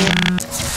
you.